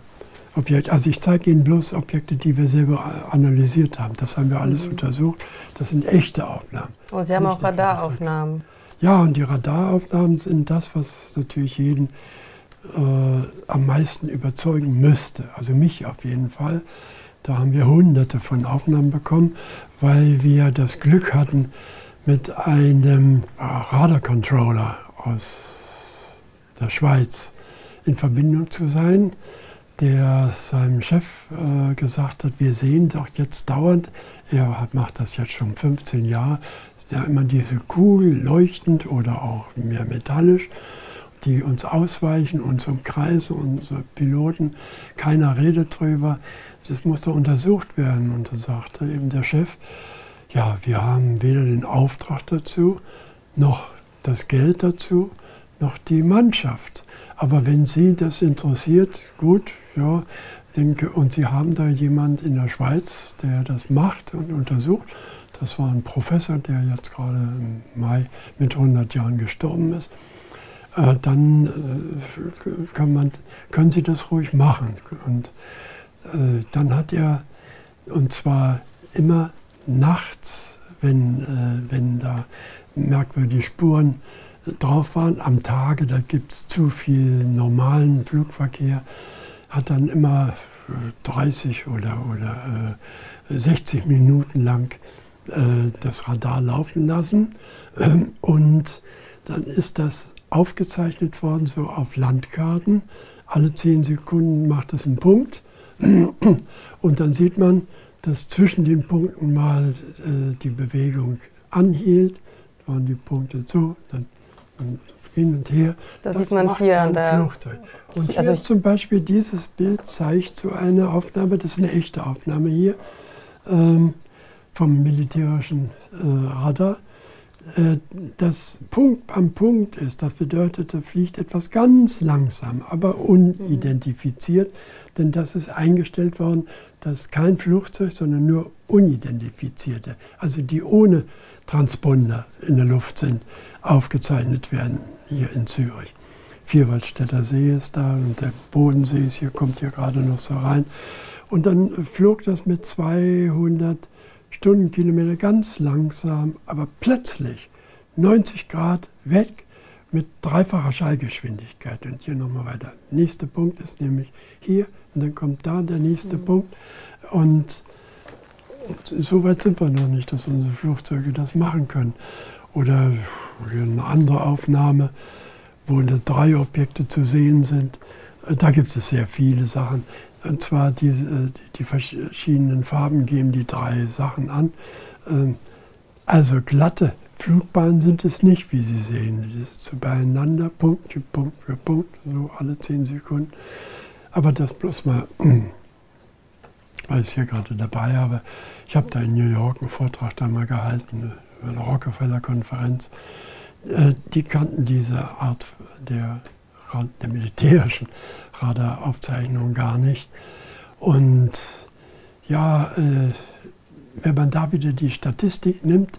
Objekte. Also ich zeige Ihnen bloß Objekte, die wir selber analysiert haben. Das haben wir alles mhm. untersucht. Das sind echte Aufnahmen. Oh, Sie haben auch Radaraufnahmen. Ja, und die Radaraufnahmen sind das, was natürlich jeden am meisten überzeugen müsste. Also mich auf jeden Fall. Da haben wir hunderte von Aufnahmen bekommen, weil wir das Glück hatten, mit einem Radarcontroller aus der Schweiz in Verbindung zu sein, der seinem Chef äh, gesagt hat, wir sehen doch jetzt dauernd, er macht das jetzt schon 15 Jahre, ist ja immer diese Kugel leuchtend oder auch mehr metallisch die uns ausweichen, uns umkreisen, unsere Piloten, keiner redet drüber. Das muss doch untersucht werden. Und da sagte eben der Chef, ja, wir haben weder den Auftrag dazu, noch das Geld dazu, noch die Mannschaft. Aber wenn Sie das interessiert, gut, ja, denke, und Sie haben da jemand in der Schweiz, der das macht und untersucht. Das war ein Professor, der jetzt gerade im Mai mit 100 Jahren gestorben ist. Äh, dann äh, kann man, können Sie das ruhig machen. Und äh, dann hat er, und zwar immer nachts, wenn, wenn da merkwürdige Spuren drauf waren, am Tage, da gibt es zu viel normalen Flugverkehr, hat dann immer 30 oder, oder 60 Minuten lang das Radar laufen lassen. Und dann ist das aufgezeichnet worden, so auf Landkarten. Alle zehn Sekunden macht es einen Punkt. <clears throat> Und dann sieht man, dass zwischen den Punkten mal äh, die Bewegung anhielt. Da waren die Punkte so, dann, dann hin und her. Das, das sieht man hier an der Flugzeug. Und hier also ist zum Beispiel dieses Bild zeigt so eine Aufnahme, das ist eine echte Aufnahme hier ähm, vom militärischen äh, Radar. Äh, das Punkt am Punkt ist, das bedeutet, da fliegt etwas ganz langsam, aber unidentifiziert, denn das ist eingestellt worden, dass kein Flugzeug, sondern nur unidentifizierte, also die ohne Transponder in der Luft sind, aufgezeichnet werden hier in Zürich. Vierwaldstätter See ist da und der Bodensee ist hier, kommt hier gerade noch so rein. Und dann flog das mit 200 Stundenkilometer ganz langsam, aber plötzlich 90 Grad weg mit dreifacher Schallgeschwindigkeit. Und hier nochmal weiter. Nächster Punkt ist nämlich hier und dann kommt da der nächste mhm. Punkt. Und so weit sind wir noch nicht, dass unsere Flugzeuge das machen können. Oder eine andere Aufnahme, wo drei Objekte zu sehen sind. Da gibt es sehr viele Sachen. Und zwar die, äh, die verschiedenen Farben geben die drei Sachen an. Ähm, also glatte Flugbahnen sind es nicht, wie Sie sehen. Die sind beieinander, Punkt für Punkt für Punkt, so alle zehn Sekunden. Aber das bloß mal, weil ich es hier gerade dabei habe. Ich habe da in New York einen Vortrag da mal gehalten, eine Rockefeller-Konferenz. Äh, die kannten diese Art der der militärischen Radaraufzeichnung gar nicht. Und ja, äh, wenn man da wieder die Statistik nimmt,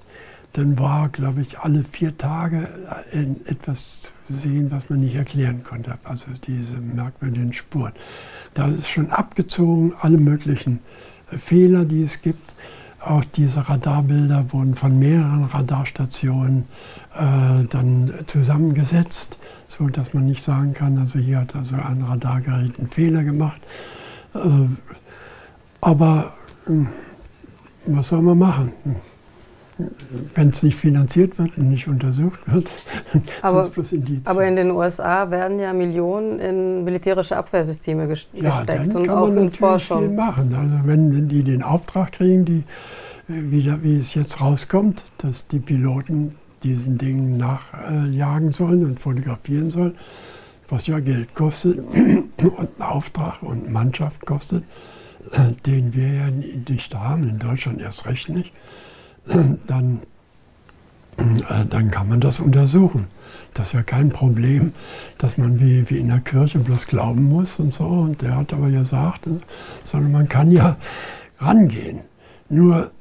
dann war, glaube ich, alle vier Tage äh, etwas zu sehen, was man nicht erklären konnte. Also diese merkwürdigen Spuren. Da ist schon abgezogen, alle möglichen äh, Fehler, die es gibt. Auch diese Radarbilder wurden von mehreren Radarstationen äh, dann zusammengesetzt so dass man nicht sagen kann, also hier hat also ein Radargerät einen Fehler gemacht. Äh, aber hm, was soll man machen? Wenn es nicht finanziert wird und nicht untersucht wird, aber, <laughs> sind es bloß Indizien. Aber in den USA werden ja Millionen in militärische Abwehrsysteme gesteckt ja, dann und kann auch man in Forschung. Viel machen. Also wenn die den Auftrag kriegen, die, äh, wie, wie es jetzt rauskommt, dass die Piloten diesen Dingen nachjagen sollen und fotografieren sollen, was ja Geld kostet <clears throat> und einen Auftrag und Mannschaft kostet, <clears throat> den wir ja nicht haben, in Deutschland erst recht nicht, <clears throat> dann, dann kann man das untersuchen. Das ist ja kein Problem, dass man wie, wie in der Kirche bloß glauben muss und so. Und der hat aber gesagt, sondern man kann ja rangehen. Nur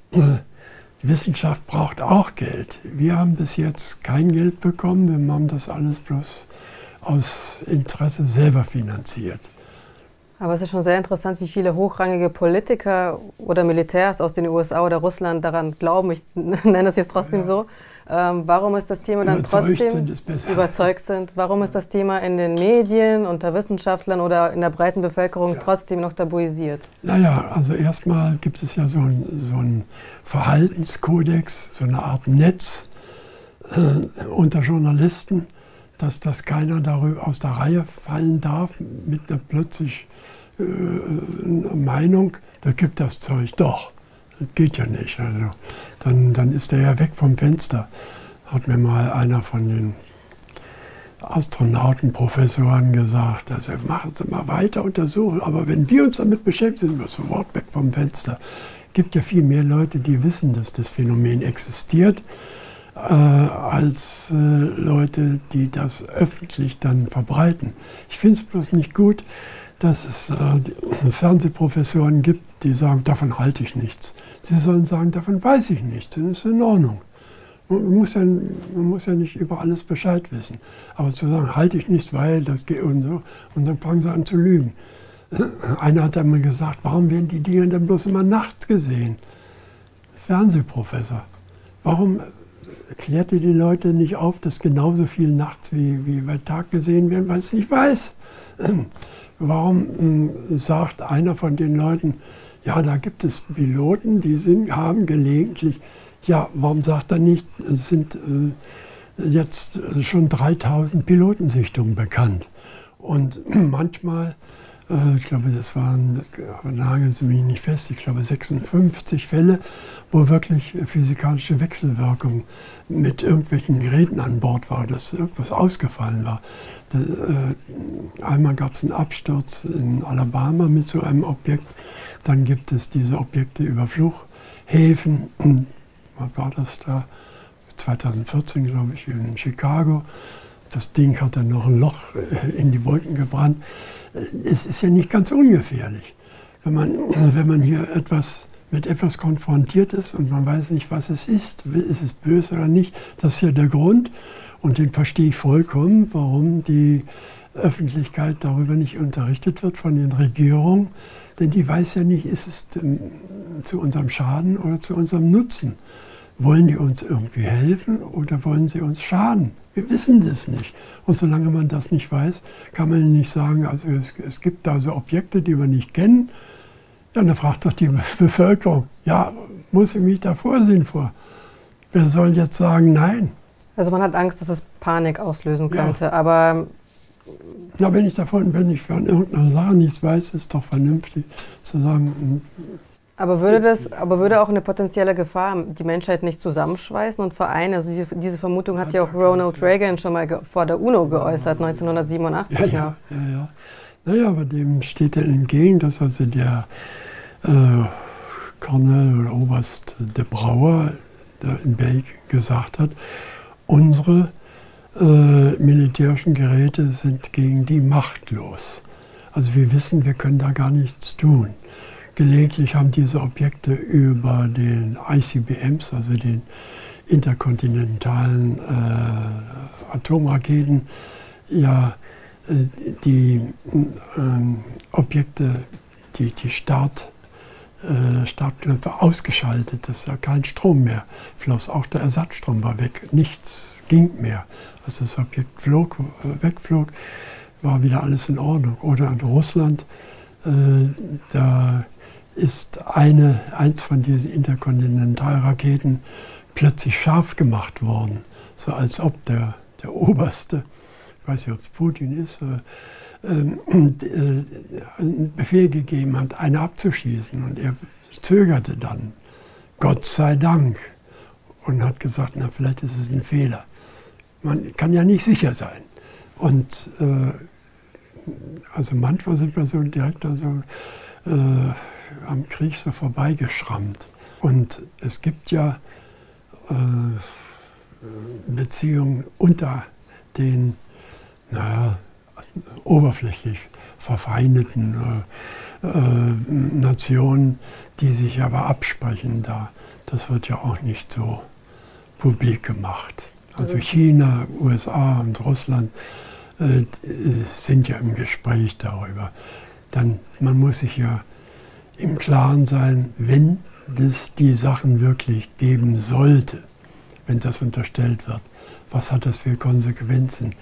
die Wissenschaft braucht auch Geld. Wir haben bis jetzt kein Geld bekommen. Wir haben das alles bloß aus Interesse selber finanziert. Aber es ist schon sehr interessant, wie viele hochrangige Politiker oder Militärs aus den USA oder Russland daran glauben, ich <laughs> nenne es jetzt trotzdem ja. so. Ähm, warum ist das Thema dann überzeugt trotzdem sind, überzeugt sind? Warum ist das Thema in den Medien, unter Wissenschaftlern oder in der breiten Bevölkerung ja. trotzdem noch tabuisiert? Naja, also erstmal gibt es ja so einen so Verhaltenskodex, so eine Art Netz äh, unter Journalisten, dass das keiner darüber aus der Reihe fallen darf mit einer plötzlich äh, Meinung, da gibt das Zeug doch. Geht ja nicht. Also, dann, dann ist er ja weg vom Fenster. Hat mir mal einer von den Astronautenprofessoren gesagt, also machen Sie mal weiter untersuchen, aber wenn wir uns damit beschäftigen, sind wir sofort weg vom Fenster. Es gibt ja viel mehr Leute, die wissen, dass das Phänomen existiert, äh, als äh, Leute, die das öffentlich dann verbreiten. Ich finde es bloß nicht gut, dass es äh, Fernsehprofessoren gibt, die sagen, davon halte ich nichts. Sie sollen sagen, davon weiß ich nichts, dann ist in Ordnung. Man muss, ja, man muss ja nicht über alles Bescheid wissen. Aber zu sagen, halte ich nichts, weil das geht und so, und dann fangen sie an zu lügen. <clears throat> Einer hat einmal gesagt, warum werden die Dinge dann bloß immer nachts gesehen? Fernsehprofessor. Warum klärt ihr die Leute nicht auf, dass genauso viel nachts wie, wie bei Tag gesehen werden, weil es nicht weiß? <clears throat> Warum hm, sagt einer von den Leuten, ja, da gibt es Piloten, die sind, haben gelegentlich, ja, warum sagt er nicht, es sind äh, jetzt schon 3000 Pilotensichtungen bekannt. Und <clears throat> manchmal, äh, ich glaube, das waren, nageln Sie mich nicht fest, ich glaube 56 Fälle, wo wirklich physikalische Wechselwirkung mit irgendwelchen Geräten an Bord war, dass irgendwas ausgefallen war. Äh, einmal gab es einen Absturz in Alabama mit so einem Objekt. Dann gibt es diese Objekte über Flughäfen. Was war das da? 2014, glaube ich, in Chicago. Das Ding hat dann noch ein Loch äh, in die Wolken gebrannt. Es ist ja nicht ganz ungefährlich, wenn man, <clears throat> wenn man hier etwas mit etwas konfrontiert ist und man weiß nicht, was es ist, ist es böse oder nicht. Das ist ja der Grund und den verstehe ich vollkommen, warum die Öffentlichkeit darüber nicht unterrichtet wird von den Regierungen, denn die weiß ja nicht, ist es zu unserem Schaden oder zu unserem Nutzen. Wollen die uns irgendwie helfen oder wollen sie uns schaden? Wir wissen das nicht. Und solange man das nicht weiß, kann man nicht sagen, also es, es gibt da so Objekte, die wir nicht kennen ja, dann fragt doch die <laughs> Bevölkerung, ja, muss ich mich da vorsehen vor? Wer soll jetzt sagen Nein? Also man hat Angst, dass es Panik auslösen könnte, ja. aber... Ja, wenn ich davon, wenn ich von irgendeiner Sache nichts weiß, ist doch vernünftig zu sagen... Hm, aber würde das, aber würde auch eine potenzielle Gefahr die Menschheit nicht zusammenschweißen und vereinen? Also diese, diese Vermutung hat ja, ja auch Ronald Reagan schon mal vor der UNO geäußert, 1987. Ja, ja, ja. ja. Naja, aber dem steht dann entgegen, dass also der äh, Colonel oder Oberst de Brauer in Belgien gesagt hat, unsere äh, militärischen Geräte sind gegen die machtlos. Also wir wissen, wir können da gar nichts tun. Gelegentlich haben diese Objekte über den ICBMs, also den interkontinentalen äh, Atomraketen, ja äh, die äh, Objekte, die, die Start, äh, ausgeschaltet, dass da kein Strom mehr floss. Auch der Ersatzstrom war weg, nichts ging mehr. Als das Objekt flog, äh, wegflog, war wieder alles in Ordnung. Oder in Russland, äh, da ist eine, eins von diesen Interkontinentalraketen plötzlich scharf gemacht worden, so als ob der, der oberste weiß nicht, ob es Putin ist, äh, einen Befehl gegeben hat, eine abzuschießen. Und er zögerte dann, Gott sei Dank, und hat gesagt, na vielleicht ist es ein Fehler. Man kann ja nicht sicher sein. Und äh, also manchmal sind wir so direkt also, äh, am Krieg so vorbeigeschrammt. Und es gibt ja äh, Beziehungen unter den naja, oberflächlich verfeindeten äh, äh, Nationen, die sich aber absprechen da. Das wird ja auch nicht so publik gemacht. Also China, USA und Russland äh, sind ja im Gespräch darüber. dann man muss sich ja im Klaren sein, wenn es die Sachen wirklich geben sollte, wenn das unterstellt wird, was hat das für Konsequenzen?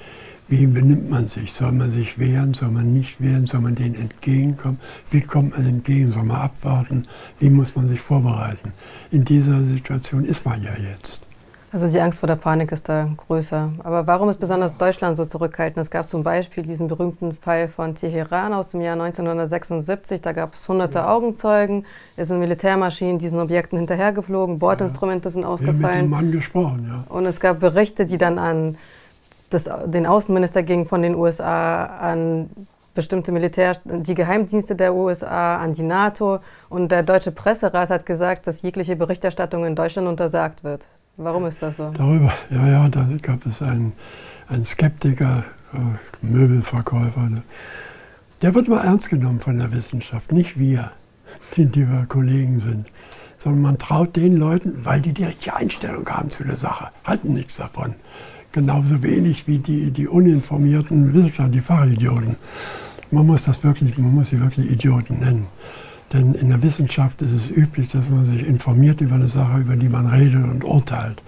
Wie benimmt man sich? Soll man sich wehren? Soll man nicht wehren? Soll man denen entgegenkommen? Wie kommt man entgegen? Soll man abwarten? Wie muss man sich vorbereiten? In dieser Situation ist man ja jetzt. Also die Angst vor der Panik ist da größer. Aber warum ist besonders Deutschland so zurückhaltend? Es gab zum Beispiel diesen berühmten Fall von Teheran aus dem Jahr 1976. Da gab es hunderte ja. Augenzeugen. Es sind Militärmaschinen diesen Objekten hinterhergeflogen. Bordinstrumente sind ausgefallen. Wir haben mit dem Mann gesprochen, ja. Und es gab Berichte, die dann an das, den Außenminister gingen von den USA an bestimmte Militär, die Geheimdienste der USA, an die NATO. Und der Deutsche Presserat hat gesagt, dass jegliche Berichterstattung in Deutschland untersagt wird. Warum ist das so? Darüber, ja, ja, da gab es einen, einen Skeptiker, äh, Möbelverkäufer. Ne? Der wird mal ernst genommen von der Wissenschaft, nicht wir, die, die wir Kollegen sind. Sondern man traut den Leuten, weil die die richtige Einstellung haben zu der Sache, halten nichts davon genauso wenig wie die, die uninformierten Wissenschaftler, die Fachidioten. Man muss das wirklich, man muss sie wirklich Idioten nennen. Denn in der Wissenschaft ist es üblich, dass man sich informiert über eine Sache, über die man redet und urteilt.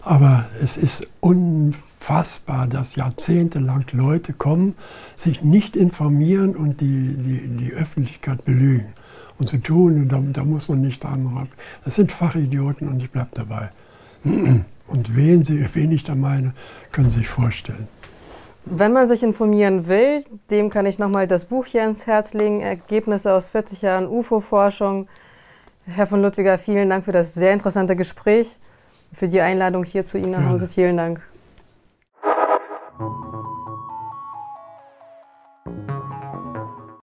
Aber es ist unfassbar, dass jahrzehntelang Leute kommen, sich nicht informieren und die, die, die Öffentlichkeit belügen. Und zu tun, und da, da muss man nicht dran. Das sind Fachidioten und ich bleibe dabei. Und wen, Sie, wen ich da meine, können Sie sich vorstellen. Wenn man sich informieren will, dem kann ich nochmal das Buch hier ans Herz legen, Ergebnisse aus 40 Jahren UFO-Forschung. Herr von Ludwiger, vielen Dank für das sehr interessante Gespräch, für die Einladung hier zu Ihnen nach Hause. Vielen Dank.